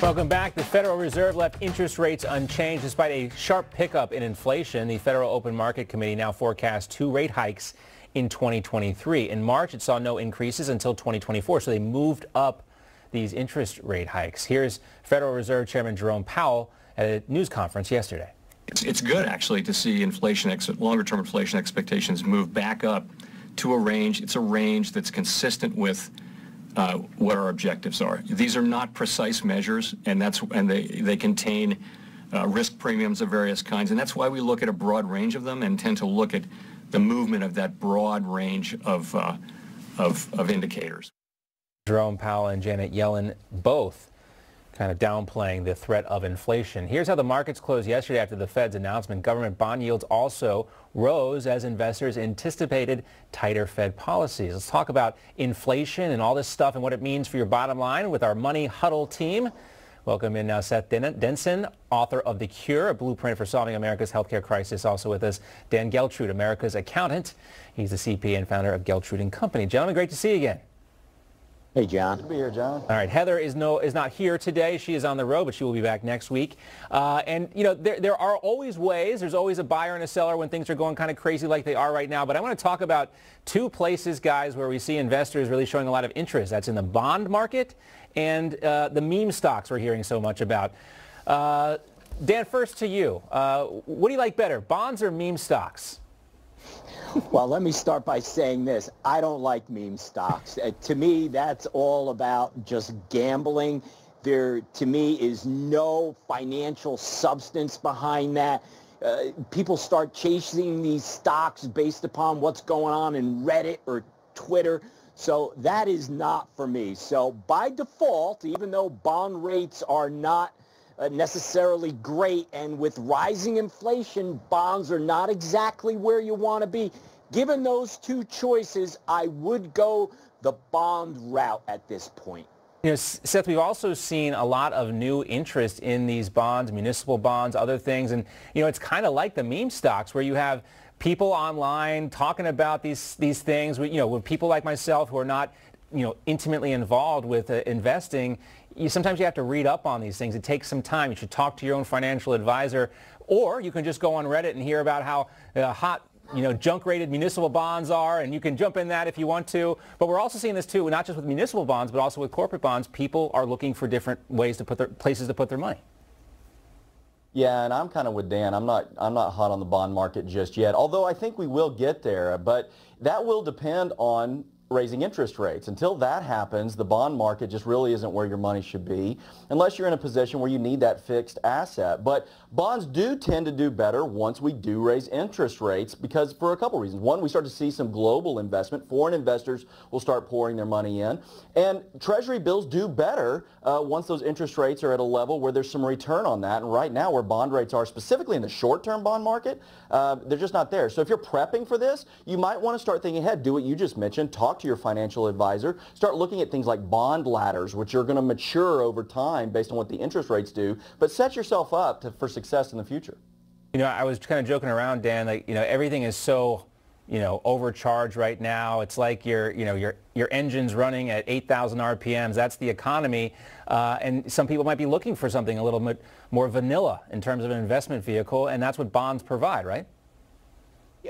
Welcome back. The Federal Reserve left interest rates unchanged despite a sharp pickup in inflation. The Federal Open Market Committee now forecasts two rate hikes in 2023. In March, it saw no increases until 2024, so they moved up these interest rate hikes. Here's Federal Reserve Chairman Jerome Powell at a news conference yesterday. It's, it's good, actually, to see inflation, longer-term inflation expectations move back up to a range. It's a range that's consistent with uh, what our objectives are. These are not precise measures, and that's and they they contain uh, risk premiums of various kinds, and that's why we look at a broad range of them and tend to look at the movement of that broad range of uh, of, of indicators. Jerome Powell and Janet Yellen both kind of downplaying the threat of inflation. Here's how the markets closed yesterday after the Fed's announcement. Government bond yields also rose as investors anticipated tighter Fed policies. Let's talk about inflation and all this stuff and what it means for your bottom line with our Money Huddle team. Welcome in now Seth Denson, author of The Cure, a blueprint for solving America's healthcare crisis. Also with us, Dan Geltrude, America's accountant. He's the CPA and founder of Geltrude Company. Gentlemen, great to see you again. Hey, John. Good to be here, John. All right. Heather is no is not here today. She is on the road, but she will be back next week. Uh, and you know, there there are always ways. There's always a buyer and a seller when things are going kind of crazy like they are right now. But I want to talk about two places, guys, where we see investors really showing a lot of interest. That's in the bond market and uh, the meme stocks we're hearing so much about. Uh, Dan, first to you. Uh, what do you like better, bonds or meme stocks? Well, let me start by saying this. I don't like meme stocks. Uh, to me, that's all about just gambling. There, to me, is no financial substance behind that. Uh, people start chasing these stocks based upon what's going on in Reddit or Twitter. So that is not for me. So by default, even though bond rates are not uh, necessarily great. And with rising inflation, bonds are not exactly where you want to be. Given those two choices, I would go the bond route at this point. You know, Seth, we've also seen a lot of new interest in these bonds, municipal bonds, other things. And, you know, it's kind of like the meme stocks where you have people online talking about these, these things, you know, with people like myself who are not, you know, intimately involved with uh, investing, you, sometimes you have to read up on these things. It takes some time. You should talk to your own financial advisor, or you can just go on Reddit and hear about how uh, hot you know, junk rated municipal bonds are, and you can jump in that if you want to. But we're also seeing this too, not just with municipal bonds, but also with corporate bonds. People are looking for different ways to put their places to put their money. Yeah, and I'm kind of with Dan. I'm not I'm not hot on the bond market just yet. Although I think we will get there, but that will depend on raising interest rates. Until that happens, the bond market just really isn't where your money should be unless you're in a position where you need that fixed asset. But bonds do tend to do better once we do raise interest rates because for a couple reasons. One, we start to see some global investment. Foreign investors will start pouring their money in. And treasury bills do better uh, once those interest rates are at a level where there's some return on that. And right now where bond rates are, specifically in the short-term bond market, uh, they're just not there. So if you're prepping for this, you might want to start thinking ahead. Do what you just mentioned. Talk to your financial advisor. Start looking at things like bond ladders, which are going to mature over time based on what the interest rates do. But set yourself up to, for success in the future. You know, I was kind of joking around, Dan, like, you know, everything is so, you know, overcharged right now. It's like your, you know, your, your engine's running at 8,000 RPMs. That's the economy. Uh, and some people might be looking for something a little bit more vanilla in terms of an investment vehicle, and that's what bonds provide, right?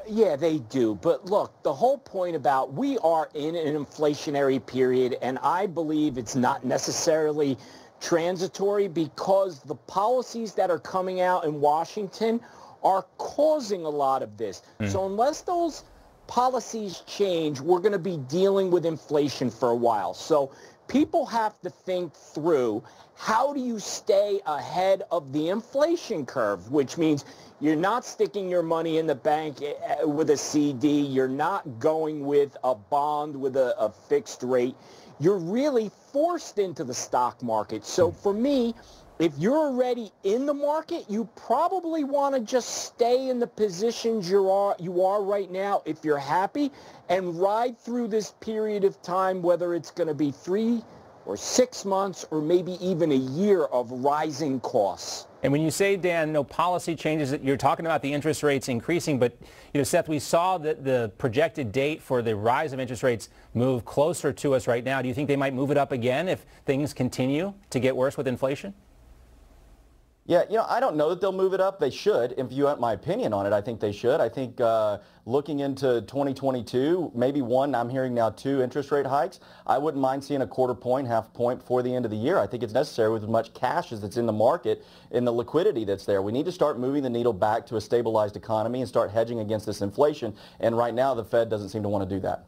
Yeah, they do. But look, the whole point about we are in an inflationary period, and I believe it's not necessarily transitory because the policies that are coming out in Washington are causing a lot of this. Mm. So unless those policies change, we're going to be dealing with inflation for a while. So people have to think through how do you stay ahead of the inflation curve, which means you're not sticking your money in the bank eh, eh, with a CD. You're not going with a bond with a, a fixed rate. You're really forced into the stock market. So for me, if you're already in the market, you probably want to just stay in the positions you are you are right now if you're happy and ride through this period of time whether it's going to be 3 or 6 months or maybe even a year of rising costs. And when you say, Dan, no policy changes, you're talking about the interest rates increasing, but you know, Seth, we saw that the projected date for the rise of interest rates move closer to us right now. Do you think they might move it up again if things continue to get worse with inflation? Yeah, you know, I don't know that they'll move it up. They should. If you want my opinion on it, I think they should. I think uh, looking into 2022, maybe one, I'm hearing now two interest rate hikes. I wouldn't mind seeing a quarter point, half point before the end of the year. I think it's necessary with as much cash as that's in the market and the liquidity that's there. We need to start moving the needle back to a stabilized economy and start hedging against this inflation. And right now, the Fed doesn't seem to want to do that.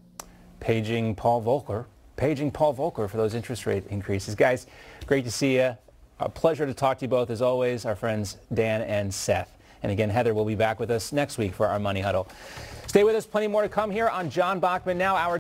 Paging Paul Volcker. Paging Paul Volcker for those interest rate increases. Guys, great to see you. A pleasure to talk to you both as always, our friends Dan and Seth. And again, Heather will be back with us next week for our Money Huddle. Stay with us. Plenty more to come here on John Bachman Now. Our